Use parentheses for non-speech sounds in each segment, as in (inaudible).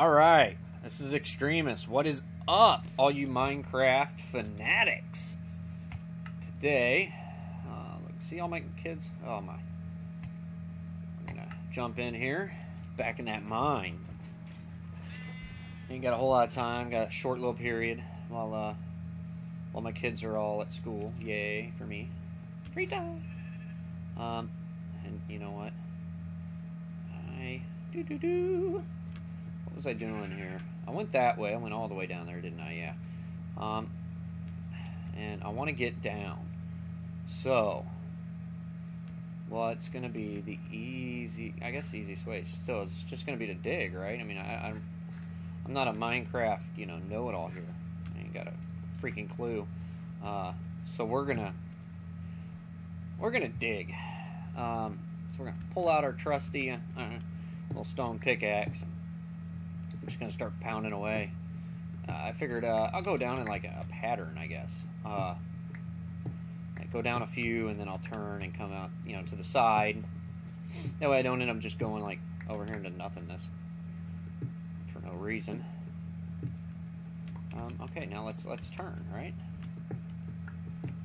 All right, this is Extremest. What is up, all you Minecraft fanatics? Today, uh, look, see all my kids? Oh my! I'm gonna jump in here, back in that mine. Ain't got a whole lot of time. Got a short little period while uh, while my kids are all at school. Yay for me, free time. Um, and you know what? I do do do. Was I doing here? I went that way. I went all the way down there, didn't I? Yeah. Um, and I want to get down. So, what's going to be the easy, I guess the easiest way, still, it's just going to be to dig, right? I mean, I, I'm, I'm not a Minecraft, you know, know-it-all here. I ain't got a freaking clue. Uh, so we're going to, we're going to dig. Um, so we're going to pull out our trusty uh, little stone pickaxe I'm just gonna start pounding away. Uh, I figured uh, I'll go down in like a, pattern, I guess. Uh, like go down a few, and then I'll turn and come out, you know, to the side. That way, I don't end up just going like over here into nothingness for no reason. Um, okay, now let's let's turn, right?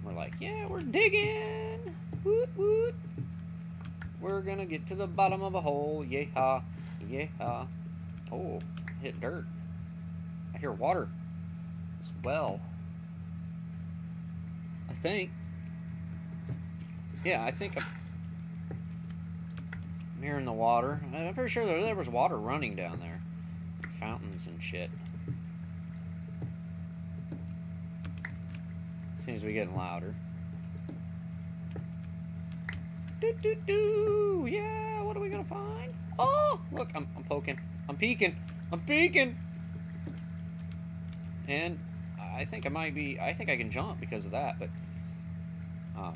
We're like, yeah, we're digging. Woot woot. We're gonna get to the bottom of a hole. Yeah, yeah. Oh, hit dirt. I hear water as well. I think. Yeah, I think I'm, I'm hearing the water. I'm pretty sure there, there was water running down there. Fountains and shit. Seems to be getting louder. Do do do! Yeah, what are we gonna find? Oh, look, I'm, I'm poking. I'm peeking. I'm peeking. And I think I might be. I think I can jump because of that. But um,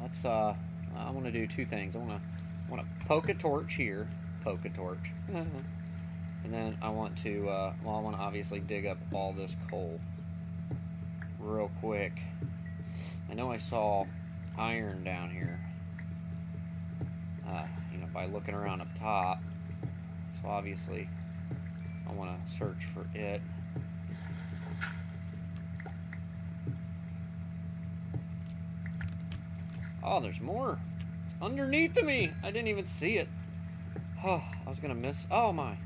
let's. Uh, I want to do two things. I want to. I Want to poke a torch here. Poke a torch. (laughs) and then I want to. Uh, well, I want to obviously dig up all this coal real quick. I know I saw iron down here. Uh, you know, by looking around up top. So obviously, I want to search for it. Oh, there's more. It's underneath of me. I didn't even see it. Oh, I was going to miss. Oh, my.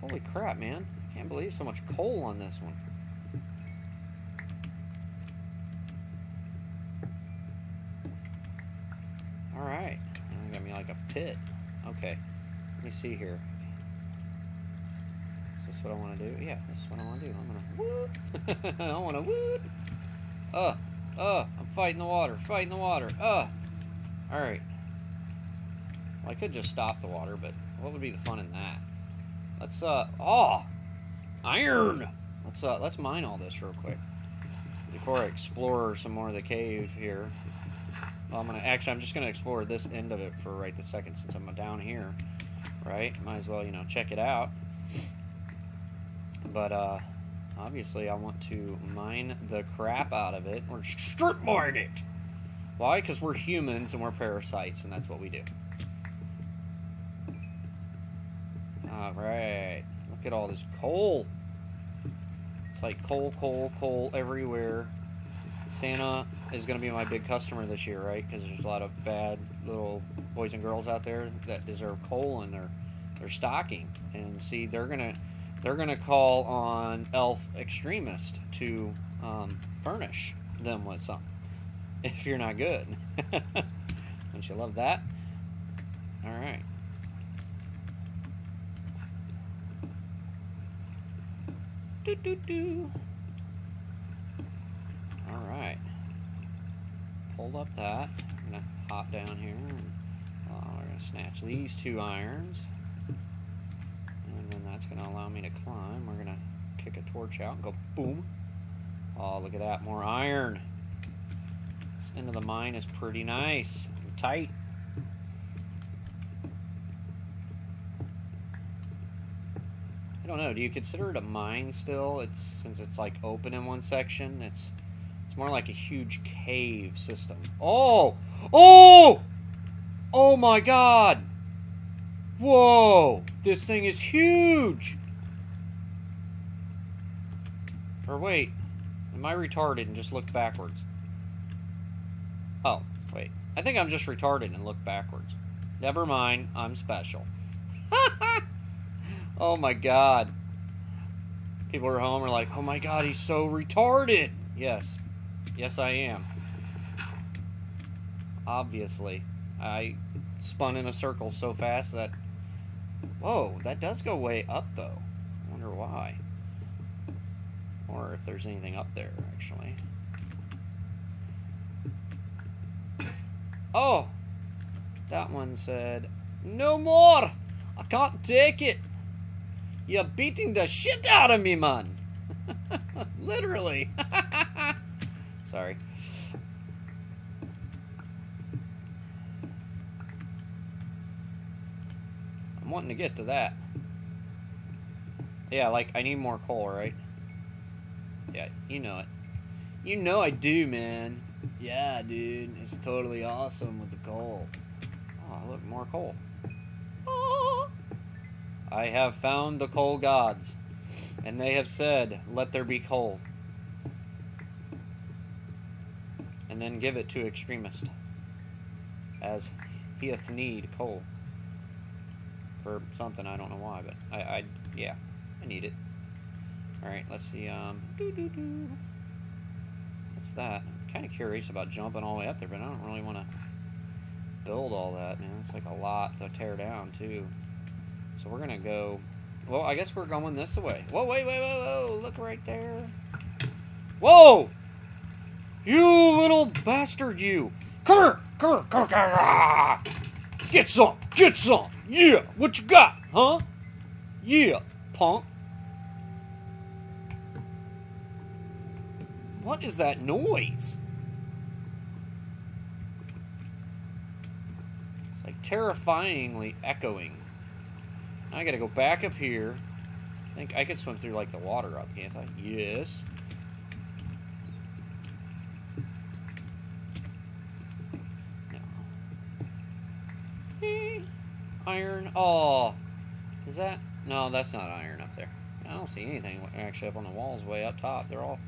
Holy crap, man. I Can't believe so much coal on this one. Alright. Got me like a pit. Okay. Let me see here this what I want to do? Yeah, this is what I want to do. I'm gonna whoop. (laughs) I want to whoop. Uh, uh, I'm fighting the water, fighting the water. Uh. All right. Well, I could just stop the water, but what would be the fun in that? Let's uh. Oh, iron. Let's uh. Let's mine all this real quick before I explore some more of the cave here. Well, I'm gonna actually. I'm just gonna explore this end of it for right the second, since I'm down here. Right? Might as well, you know, check it out. But uh, obviously, I want to mine the crap out of it. Or strip mine it. Why? Because we're humans and we're parasites, and that's what we do. Alright. Look at all this coal. It's like coal, coal, coal everywhere. Santa is going to be my big customer this year, right? Because there's a lot of bad little boys and girls out there that deserve coal in their, their stocking. And see, they're going to they're going to call on Elf Extremest to um, furnish them with some. (laughs) If you're not good. (laughs) Don't you love that? All right. Do, do, do. All right. Pulled up that. I'm going to hop down here. And, uh, we're going to snatch these two irons that's going to allow me to climb. We're going to kick a torch out and go boom. Oh, look at that. More iron. This end of the mine is pretty nice and tight. I don't know. Do you consider it a mine still? It's since it's like open in one section. It's it's more like a huge cave system. Oh, oh, oh my God! Whoa! This thing is huge! Or wait, am I retarded and just looked backwards? Oh, wait. I think I'm just retarded and looked backwards. Never mind, I'm special. (laughs) oh my god. People at home are like, oh my god, he's so retarded! Yes. Yes, I am. Obviously. I spun in a circle so fast that. Whoa, that does go way up though. I wonder why. Or if there's anything up there, actually. (coughs) Oh! That one said, No more! I can't take it! You're beating the shit out of me, man! (laughs) Literally! (laughs) Sorry. I'm wanting to get to that. Yeah, like, I need more coal, right? Yeah, you know it. You know I do, man. Yeah, dude. It's totally awesome with the coal. Oh, look, more coal. Oh. I have found the coal gods, and they have said, Let there be coal. And then give it to Extremest, as he hath need coal for something. I don't know why, but I, I yeah, I need it. All right, let's see. Um, doo -doo -doo. what's that? I'm kind of curious about jumping all the way up there, but I don't really want to build all that, man. It's like a lot to tear down too. So we're gonna go. Well, I guess we're going this way. Whoa, wait, wait, wait, whoa! Look right there. Whoa! You little bastard, you! Come here! Come here! Come here! Get some! Get some! Yeah, what you got, huh? Yeah, punk. What is that noise? It's like terrifyingly echoing. I gotta go back up here. I think I could swim through like the water up, can't I? Yes. Iron. Oh, is that? No, that's not iron up there. I don't see anything actually up on the walls way up top. They're all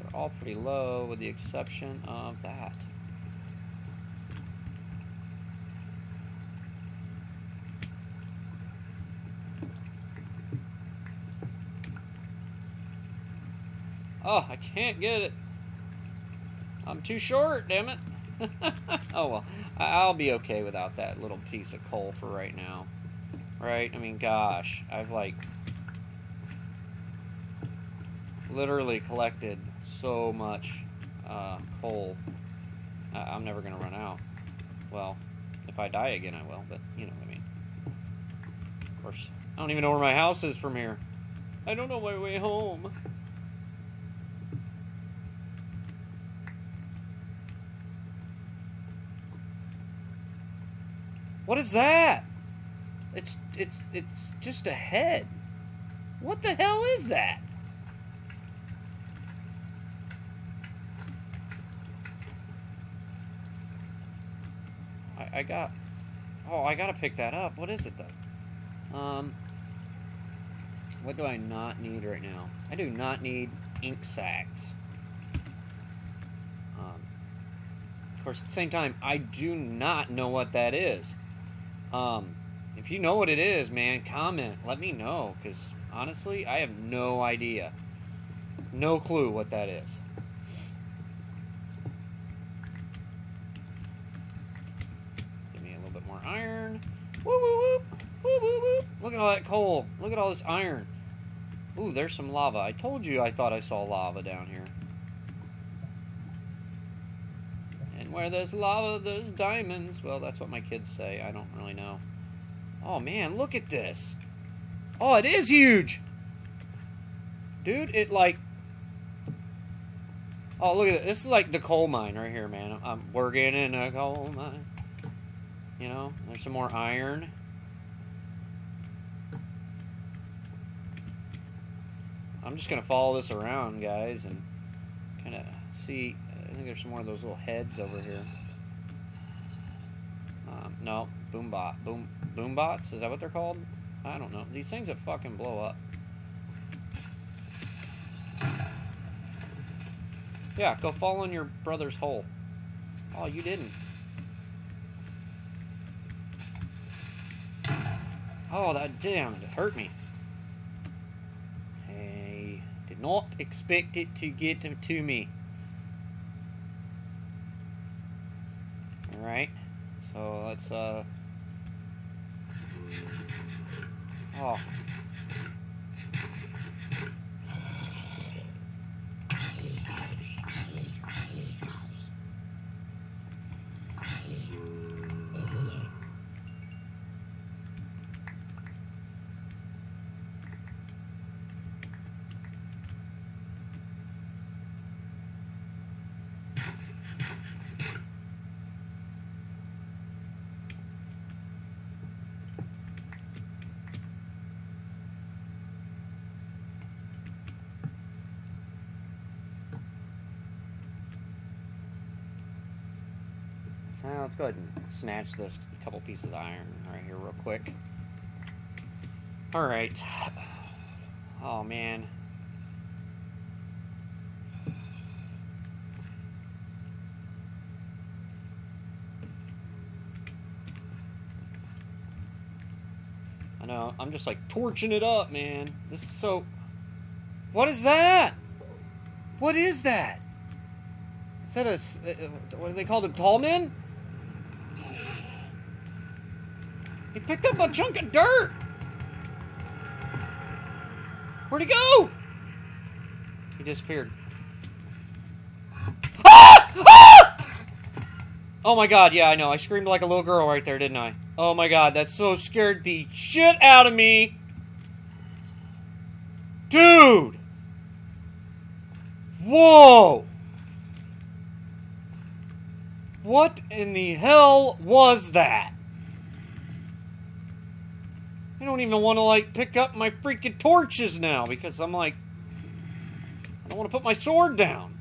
they're all pretty low with the exception of that. Oh, I can't get it. I'm too short, damn it. (laughs) oh well, I'll be okay without that little piece of coal for right now. Right? I mean, gosh, I've like literally collected so much uh, coal. I'm never gonna run out. Well, if I die again, I will. But you know what I mean. Of course, I don't even know where my house is from here. I don't know my way home. What is that? It's it's it's just a head. What the hell is that? I, I got Oh, I gotta pick that up. What is it though? Um what do I not need right now? I do not need ink sacs. Um, of course, at the same time, I do not know what that is. Um, if you know what it is, man, comment. Let me know, because honestly, I have no idea. No clue what that is. Give me a little bit more iron. Woo woo woo! Woo woo woo! Look at all that coal. Look at all this iron. Ooh, there's some lava. I told you I thought I saw lava down here. Where there's lava, there's diamonds. Well, that's what my kids say. I don't really know. Oh, man, look at this. Oh, it is huge. Dude, it like... Oh, look at this. This is like the coal mine right here, man. I'm working in a coal mine. You know, there's some more iron. I'm just going to follow this around, guys, and kind of see I think there's some more of those little heads over here. Um, no, boom bot, boom, boom bots. Is that what they're called? I don't know. These things that fucking blow up. Yeah, go fall in your brother's hole. Oh, you didn't. Oh, that damn, it hurt me. I did not expect it to get to me. Alright, so let's, uh... Oh. Now let's go ahead and snatch this couple pieces of iron right here real quick. Alright. Oh man. I know, I'm just like torching it up, man. This is so. What is that? What is that? Is that a. uh, uh, What do they call them? Tall men? He picked up a chunk of dirt. Where'd he go? He disappeared. Ah! Ah! Oh my god, yeah, I know. I screamed like a little girl right there, didn't I? Oh my god, that so scared the shit out of me. Dude! Whoa! What in the hell was that? I don't even want to like pick up my freaking torches now because I'm like I don't want to put my sword down.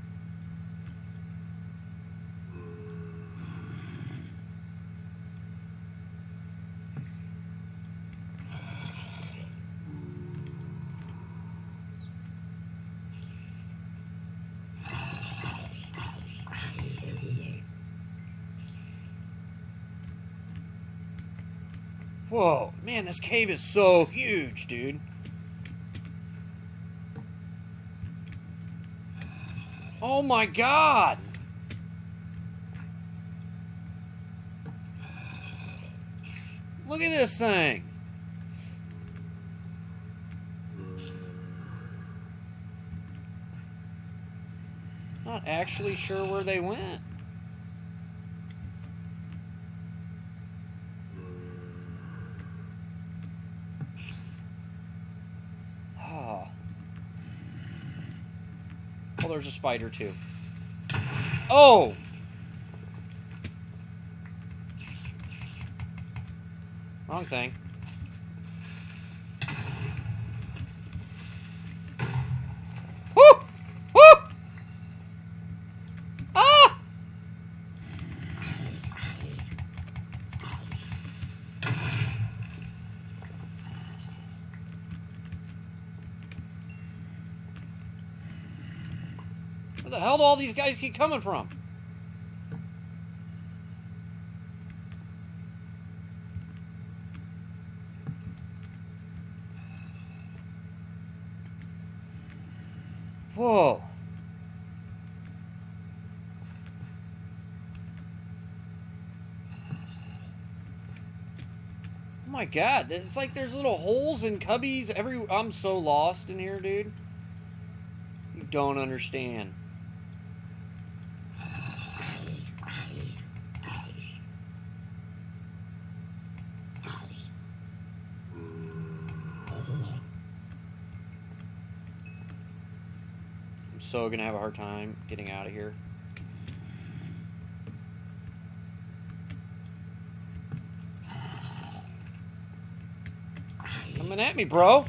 Whoa, man, this cave is so huge, dude. Oh my god! Look at this thing! Not actually sure where they went. There's a spider too. Oh! Wrong thing. The hell do all these guys keep coming from? Whoa. Oh my god, it's like there's little holes and cubbies every I'm so lost in here, dude. You don't understand. So gonna have a hard time getting out of here. Coming at me, bro.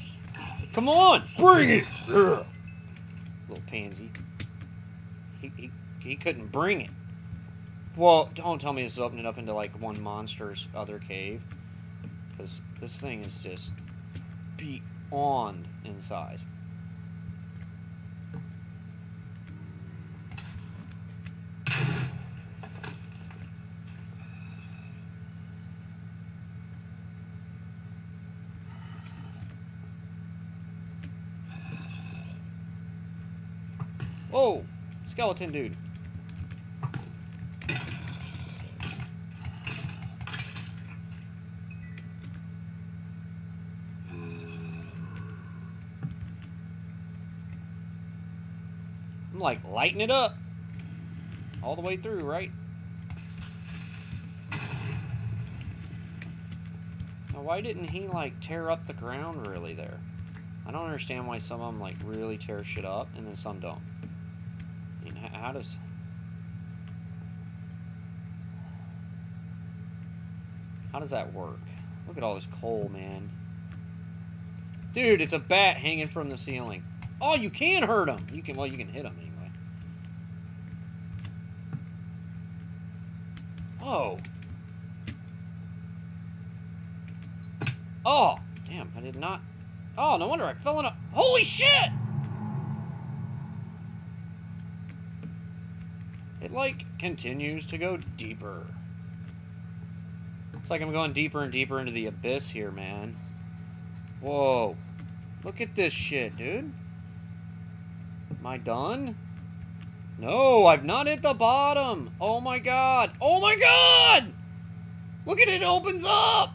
Come on, bring it. Ugh. Little pansy. He, he, he couldn't bring it. Well, don't tell me this is opening up into like one monster's other cave. Because this thing is just beyond in size. Whoa! Skeleton dude. I'm like lighting it up all the way through, right? Now, why didn't he like tear up the ground really there? I don't understand why some of them like really tear shit up and then some don't. How does how does that work? Look at all this coal, man. Dude, it's a bat hanging from the ceiling. Oh, you can hurt him. You can well, you can hit him anyway. Oh. Oh, damn! I did not. Oh, no wonder I fell in a. Holy shit! Like continues to go deeper. It's like I'm going deeper and deeper into the abyss here, man. Whoa. Look at this shit, dude. Am I done? No, I've not hit the bottom. Oh my god. Oh my god! Look at it, it opens up!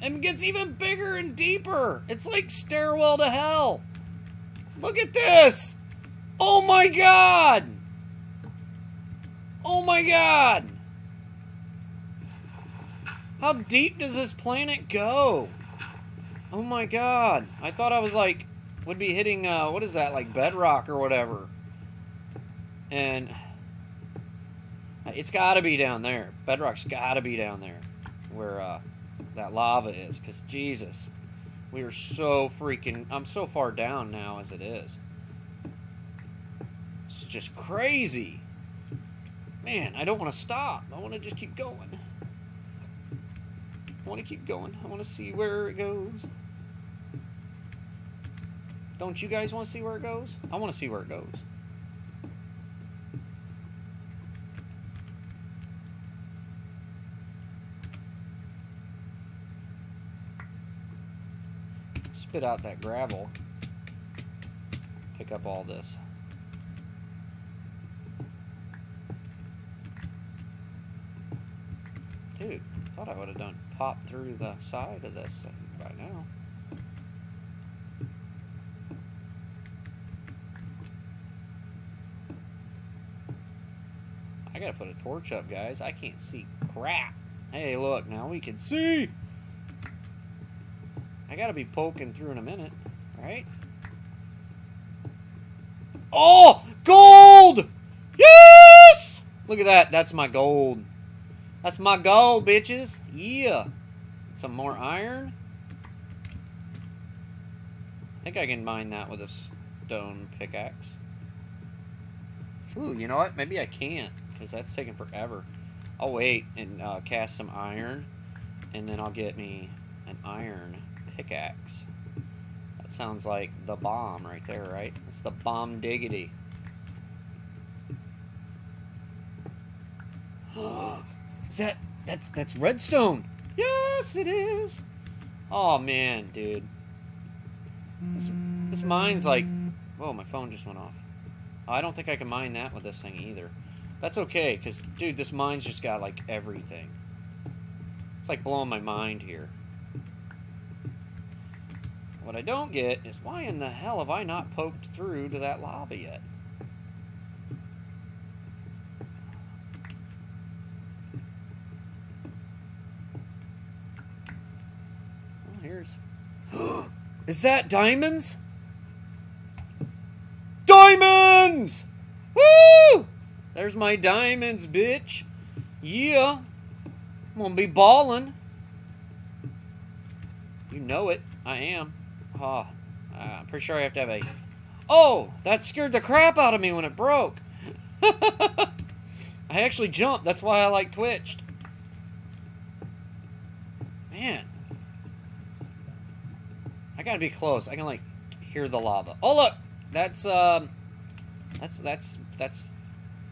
And gets even bigger and deeper. It's like stairwell to hell. Look at this! Oh my god! Oh my god! How deep does this planet go? Oh my god. I thought I was like, would be hitting, uh, what is that, like bedrock or whatever. And it's got to be down there. Bedrock's got to be down there where uh, that lava is. Because, Jesus, we are so freaking. I'm so far down now as it is. It's just crazy. Man, I don't want to stop. I want to just keep going. I want to keep going. I want to see where it goes. Don't you guys want to see where it goes? I want to see where it goes. Spit out that gravel. Pick up all this. Dude, thought I would have done pop through the side of this thing by now. I gotta put a torch up, guys. I can't see crap. Hey, look, now we can see! I gotta be poking through in a minute, right? Oh! Gold! Yes! Look at that. That's my gold. That's my goal, bitches. Yeah. Some more iron. I think I can mine that with a stone pickaxe. Ooh, you know what? Maybe I can't, because that's taking forever. I'll wait and uh, cast some iron, and then I'll get me an iron pickaxe. That sounds like the bomb right there, right? It's the bomb diggity. (gasps) (gasps) Is that that's that's redstone? Yes, it is. Oh man, dude. This, this mine's like, whoa, my phone just went off. I don't think I can mine that with this thing either. That's okay, because, dude, this mine's just got, like, everything. It's like blowing my mind here. What I don't get is why in the hell have I not poked through to that lava yet? Well, here's... (gasps) is that diamonds? Diamonds! Woo! There's my diamonds, bitch. Yeah. I'm gonna be balling. You know it. I am. Oh, I'm pretty sure I have to have a... (gasps) Oh! That scared the crap out of me when it broke. (laughs) I actually jumped. That's why I like twitched. Man. I gotta be close. I can like hear the lava. Oh look! That's um that's that's that's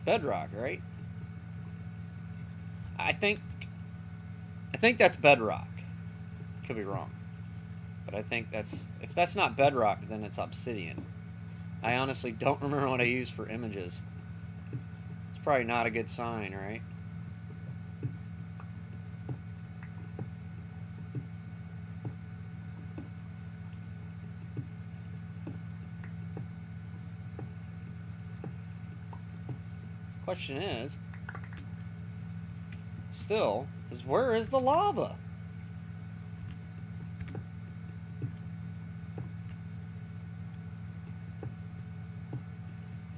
bedrock, right? I think I think that's bedrock. Could be wrong. But I think that's if that's not bedrock, then it's obsidian. I honestly don't (laughs) remember what I used for images. It's probably not a good sign, right? Question is, still, is where is the lava?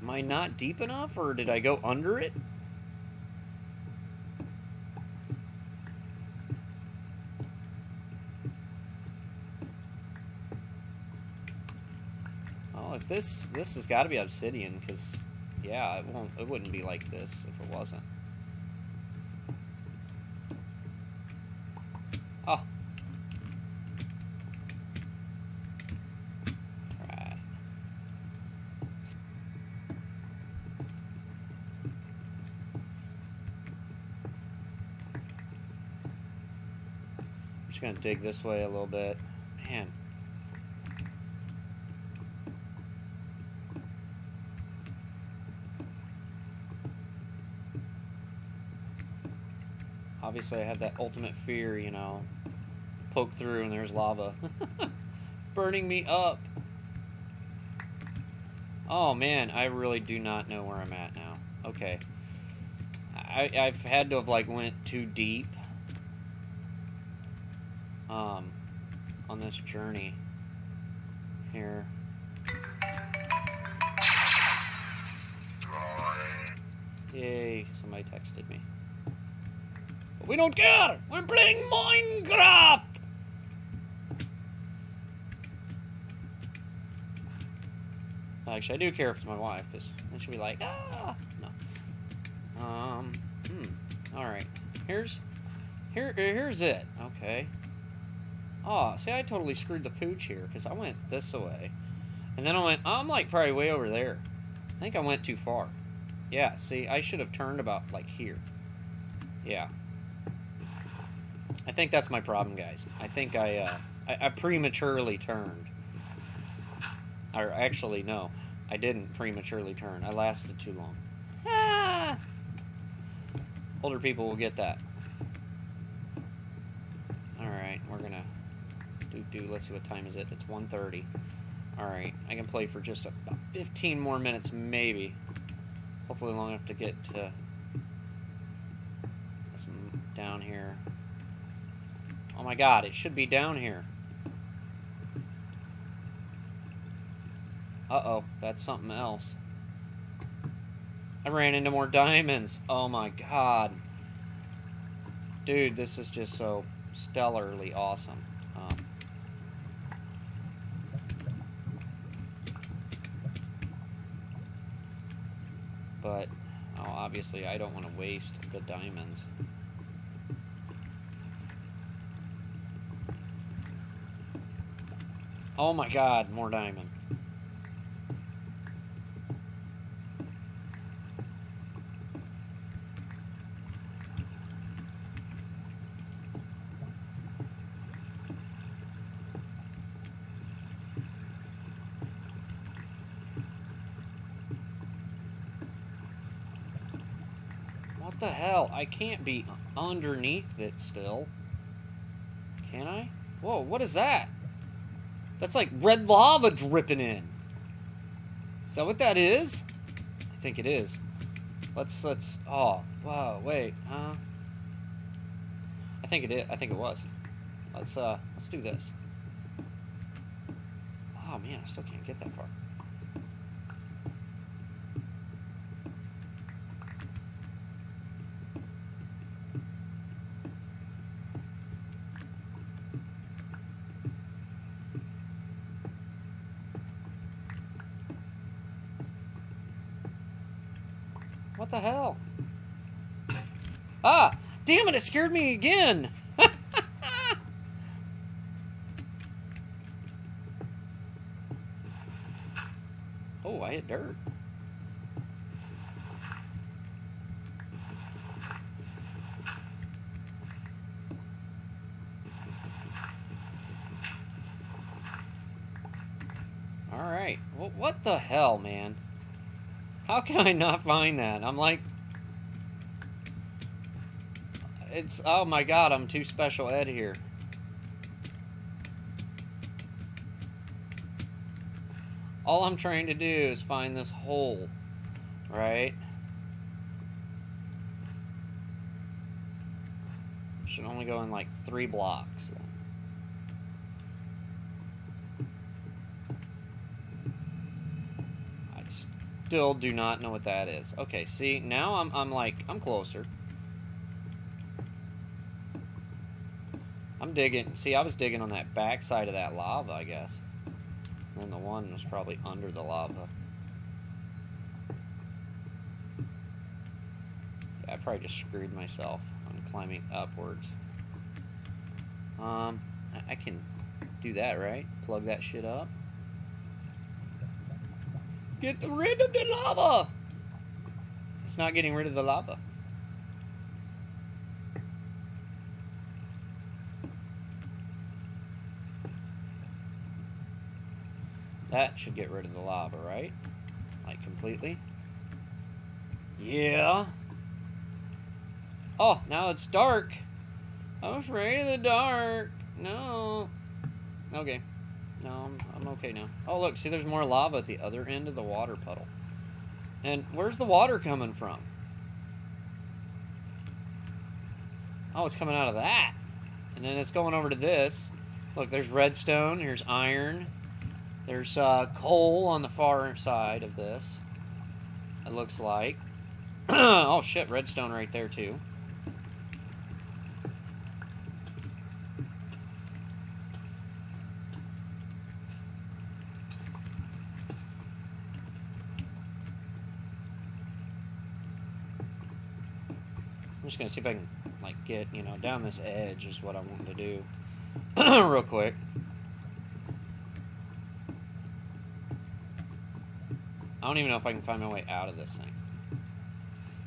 Am I not deep enough, or did I go under it? Oh, if this this has got to be obsidian, because yeah, it won't it wouldn't be like this if it wasn't. Oh. Right. Just gonna dig this way a little bit. Man. Obviously, I have that ultimate fear, you know. Poke through and there's lava. (laughs) Burning me up. Oh man, I really do not know where I'm at now. Okay. I, I've had to have like went too deep um, on this journey here. Yay, somebody texted me. We don't care! We're playing Minecraft! Actually, I do care if it's my wife, because then she'll be like, ah! No. Um, hmm. Alright. Here's, here, here's it. Okay. Oh, see, I totally screwed the pooch here, because I went this way. And then I went, I'm like probably way over there. I think I went too far. Yeah, see, I should have turned about like here. Yeah. I think that's my problem, guys. I think I, uh, I, I prematurely turned. Or actually, no, I didn't prematurely turn. I lasted too long. Ah! Older people will get that. All right, we're gonna do do. Let's see what time is it. It's 1:30. All right, I can play for just about 15 more minutes, maybe. Hopefully, long enough to get to down here. Oh my God! It should be down here. Uh-oh, that's something else. I ran into more diamonds. Oh my god. Dude, this is just so stellarly awesome. Um, but, oh, obviously I don't want to waste the diamonds. Oh my god, more diamond. What the hell? I can't be underneath it still. Can I? Whoa, what is that? That's like red lava dripping in. Is that what that is? I think it is. Let's let's oh wow wait huh? I think it is. I think it was. Let's uh let's do this. Oh man, I still can't get that far. What the hell? Ah! Damn it, it scared me again! (laughs) oh, I hit dirt. Alright. Well, what the hell, man? How can I not find that? I'm like... It's... Oh my god, I'm too special ed here. All I'm trying to do is find this hole. Right? Should only go in like three blocks. Still do not know what that is. Okay, see, now I'm, I'm like, I'm closer. I'm digging, see, I was digging on that back side of that lava, I guess. And the one was probably under the lava. Yeah, I probably just screwed myself on climbing upwards. Um, I, I can do that, right? Plug that shit up. Get rid of the lava! It's not getting rid of the lava. That should get rid of the lava, right? Like completely. Yeah. Oh, now it's dark. I'm afraid of the dark. No. Okay. No, I'm, I'm okay now. Oh, look, see, there's more lava at the other end of the water puddle. And where's the water coming from? Oh, it's coming out of that. And then it's going over to this. Look, there's redstone, here's iron, there's uh, coal on the far side of this, it looks like. (clears throat) oh, shit, redstone right there, too. Just gonna see if I can like get you know down this edge is what I want to do (clears throat) real quick. I don't even know if I can find my way out of this thing.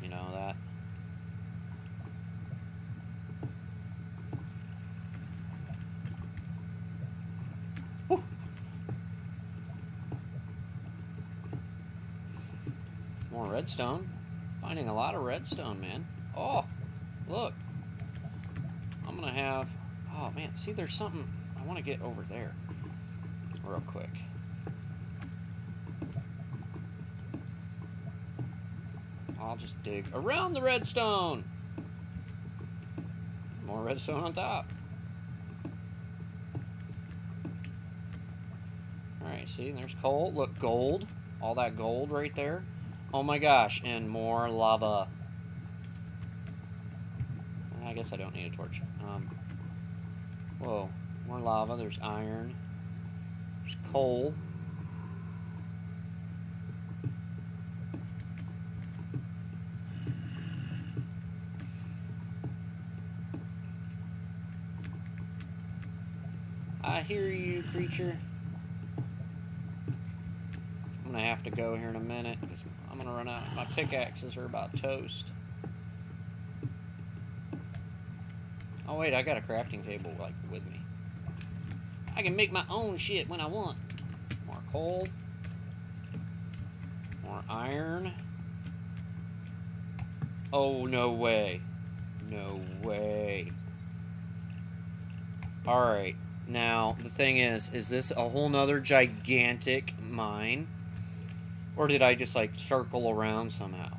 You know that. Woo. More redstone. Finding a lot of redstone, man. Oh, look. I'm going to have... Oh, man. See, there's something... I want to get over there. Real quick. I'll just dig around the redstone. More redstone on top. Alright, see, there's coal. Look, gold. All that gold right there. Oh my gosh, and more lava. I guess I don't need a torch. Um, whoa, more lava. There's iron. There's coal. I hear you, creature. I'm gonna have to go here in a minute because I'm gonna run out. My pickaxes are about toast. Oh wait, I got a crafting table like with me. I can make my own shit when I want. More coal. More iron. Oh, no way. No way. Alright. Now, the thing is, is this a whole nother gigantic mine? Or did I just, like, circle around somehow?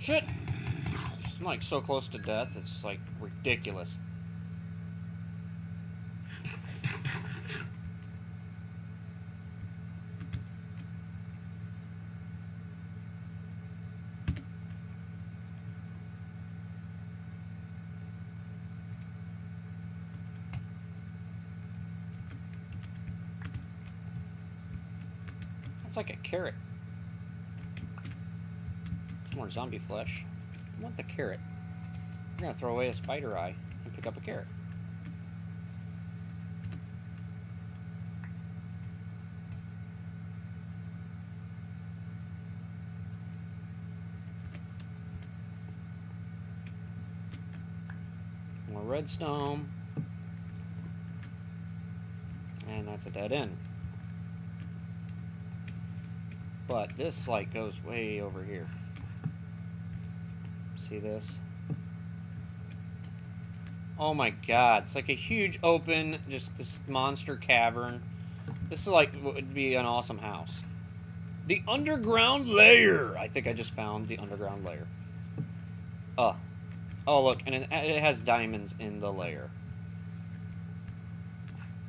Shit! I'm like so close to death, it's like ridiculous. It's like a carrot. More zombie flesh. I want the carrot. I'm gonna throw away a spider eye and pick up a carrot. More redstone. And that's a dead end. But this like goes way over here. See this? Oh my god, it's like a huge open, just this monster cavern. This is like would be an awesome house. The underground layer. I think I just found the underground layer. Oh, oh look, and it, it has diamonds in the layer.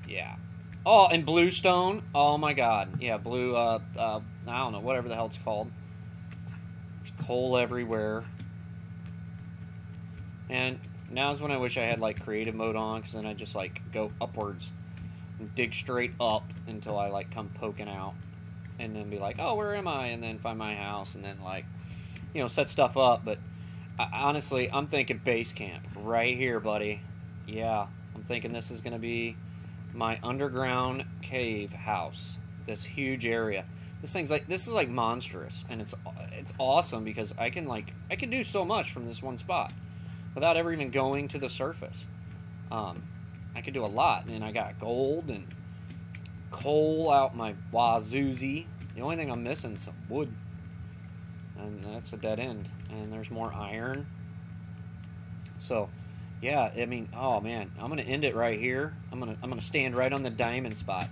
Yeah. Oh, and bluestone. Oh my god. Yeah, blue. Uh, uh, I don't know, whatever the hell it's called. There's coal everywhere. And now's when I wish I had like creative mode on, because then I just like go upwards and dig straight up until I like come poking out, and then be like, oh, where am I? And then find my house, and then like, you know, set stuff up. But I, honestly, I'm thinking base camp right here, buddy. Yeah, I'm thinking this is gonna be my underground cave house. This huge area. This thing's like this is like monstrous, and it's it's awesome because I can like I can do so much from this one spot without ever even going to the surface. Um, I could do a lot, and I got gold and coal out my wazoozy. The only thing I'm missing is some wood, and that's a dead end. And there's more iron. So, yeah, I mean, oh man, I'm gonna end it right here. I'm gonna I'm gonna stand right on the diamond spot.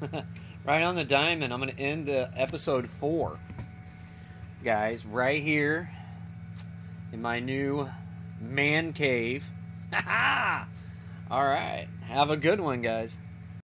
(laughs) right on the diamond. I'm gonna end the episode four, guys, right here in my new man cave. (laughs) All right. Have a good one, guys.